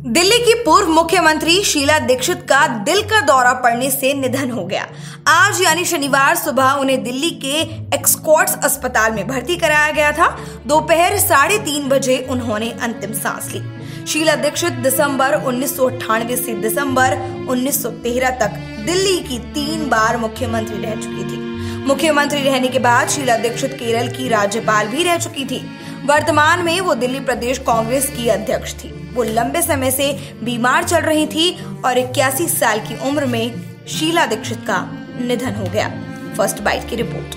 दिल्ली की पूर्व मुख्यमंत्री शीला दीक्षित का दिल का दौरा पड़ने से निधन हो गया। आज यानी शनिवार सुबह उन्हें दिल्ली के एक्सकॉट्स अस्पताल में भर्ती कराया गया था। दोपहर साढ़े तीन बजे उन्होंने अंतिम सांस ली। शीला दीक्षित दिसंबर उन्नीस से दिसंबर 1913 तक दिल्ली की तीन बार मुख्यमंत्री रह चुकी थी। मुख्यमंत्री रहने के बाद शीला दीक्षित केरल की राज्यपाल भी रह चुकी थी। वर्तमान में वो दिल्ली प्रदेश कांग्रेस की अध्यक्ष थी। वो लंबे समय से बीमार चल रही थी और इक्यासी साल की उम्र में शीला दीक्षित का निधन हो गया। फ़र्स्ट बाइट की रिपोर्ट।